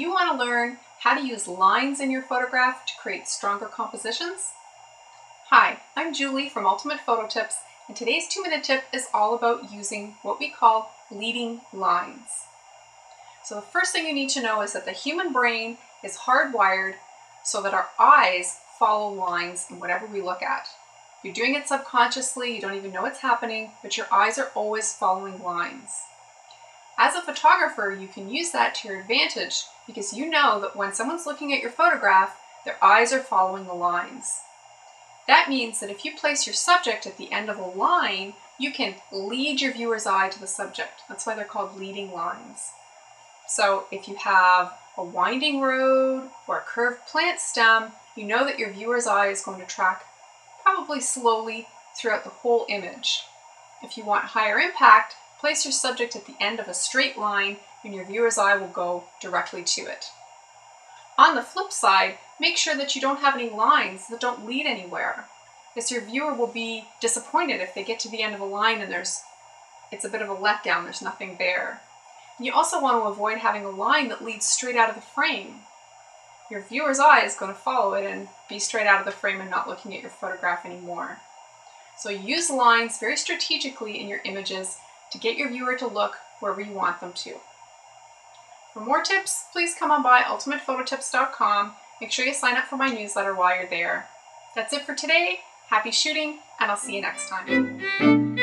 want to learn how to use lines in your photograph to create stronger compositions? Hi, I'm Julie from Ultimate Photo Tips, and today's two minute tip is all about using what we call leading lines. So, the first thing you need to know is that the human brain is hardwired so that our eyes follow lines in whatever we look at. You're doing it subconsciously, you don't even know it's happening, but your eyes are always following lines. As a photographer, you can use that to your advantage because you know that when someone's looking at your photograph, their eyes are following the lines. That means that if you place your subject at the end of a line, you can lead your viewer's eye to the subject. That's why they're called leading lines. So if you have a winding road or a curved plant stem, you know that your viewer's eye is going to track probably slowly throughout the whole image. If you want higher impact, place your subject at the end of a straight line and your viewer's eye will go directly to it. On the flip side, make sure that you don't have any lines that don't lead anywhere, because your viewer will be disappointed if they get to the end of a line and there's it's a bit of a letdown, there's nothing there. You also want to avoid having a line that leads straight out of the frame. Your viewer's eye is going to follow it and be straight out of the frame and not looking at your photograph anymore. So use lines very strategically in your images to get your viewer to look wherever you want them to. For more tips, please come on by ultimatephototips.com. Make sure you sign up for my newsletter while you're there. That's it for today. Happy shooting, and I'll see you next time.